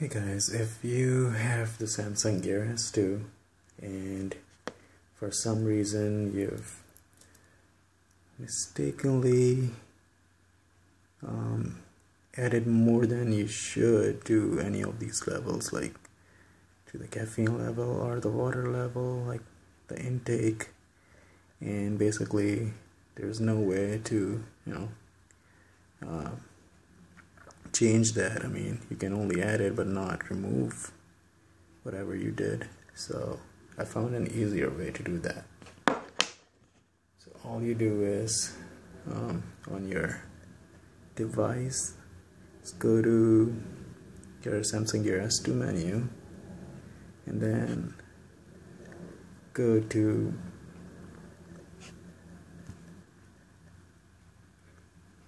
Hey guys, if you have the Samsung Gear S2 and for some reason you've mistakenly um, added more than you should to any of these levels, like to the caffeine level or the water level, like the intake, and basically there's no way to, you know, uh, change that. I mean, you can only add it but not remove whatever you did. So I found an easier way to do that. So all you do is um, on your device, let's go to your Samsung Gear S2 menu and then go to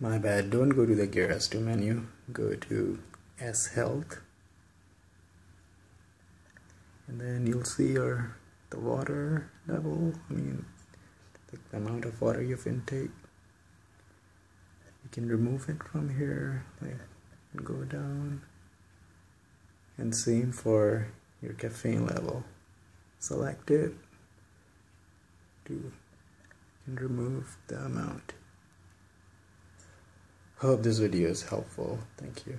My bad, don't go to the Gear S2 menu, go to S Health and then you'll see your the water level, I mean the amount of water you've intake. You can remove it from here, like go down and same for your caffeine level. Select it to and remove the amount. Hope this video is helpful. Thank you.